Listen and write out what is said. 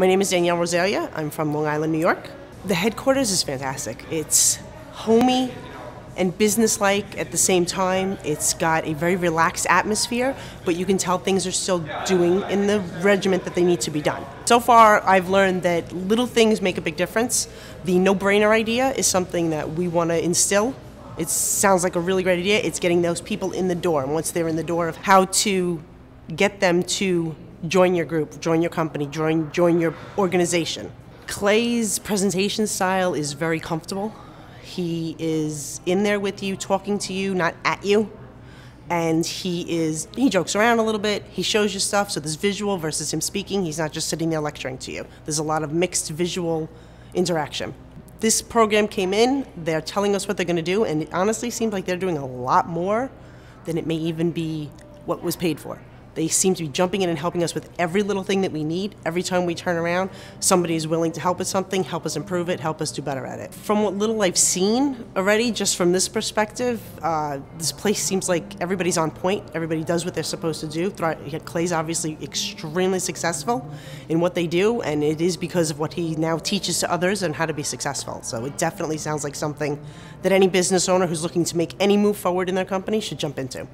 My name is Danielle Rosalia. I'm from Long Island, New York. The headquarters is fantastic. It's homey and businesslike at the same time. It's got a very relaxed atmosphere, but you can tell things are still doing in the regiment that they need to be done. So far, I've learned that little things make a big difference. The no brainer idea is something that we want to instill. It sounds like a really great idea. It's getting those people in the door, and once they're in the door, of how to get them to join your group, join your company, join join your organization. Clay's presentation style is very comfortable. He is in there with you, talking to you, not at you. And he is he jokes around a little bit. He shows you stuff, so there's visual versus him speaking. He's not just sitting there lecturing to you. There's a lot of mixed visual interaction. This program came in, they're telling us what they're going to do, and it honestly seems like they're doing a lot more than it may even be what was paid for. They seem to be jumping in and helping us with every little thing that we need. Every time we turn around, somebody is willing to help us something, help us improve it, help us do better at it. From what little I've seen already, just from this perspective, uh, this place seems like everybody's on point. Everybody does what they're supposed to do. Clay's obviously extremely successful in what they do, and it is because of what he now teaches to others and how to be successful. So it definitely sounds like something that any business owner who's looking to make any move forward in their company should jump into.